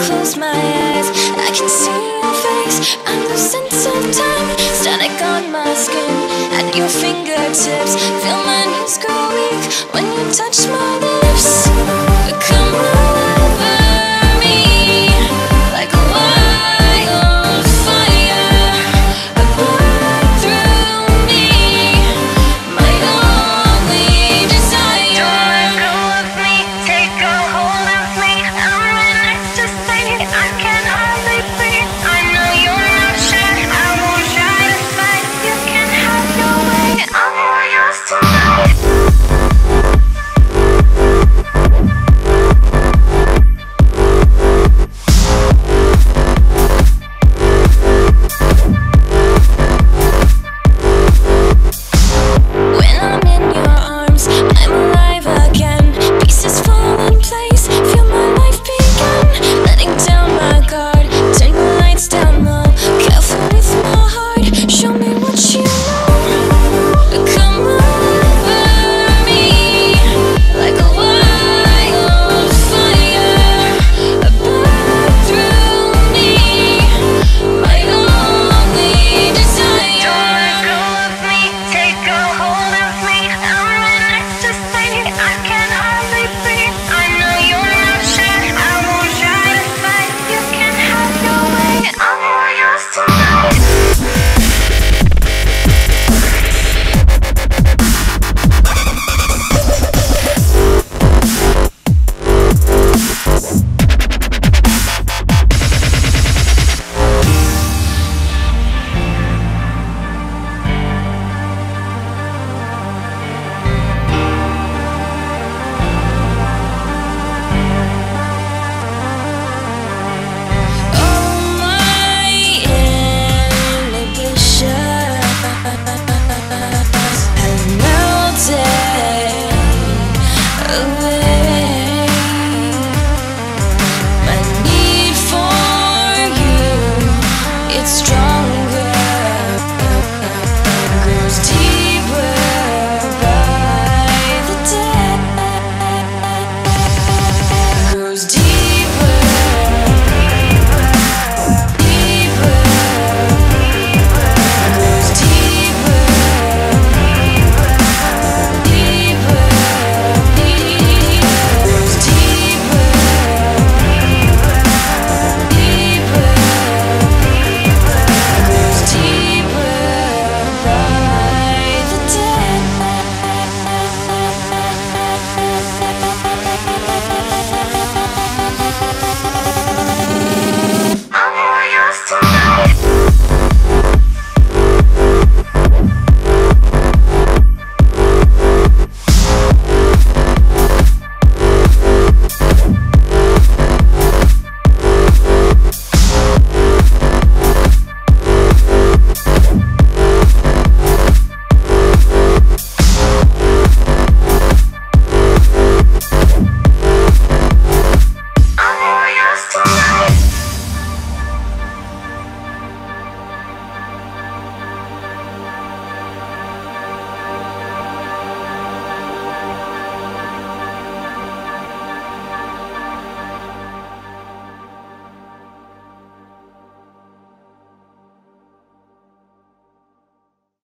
close my eyes. I can see your face. I'm losing of time. Static on my skin. At your fingertips. Feel my knees grow weak. When you touch my lips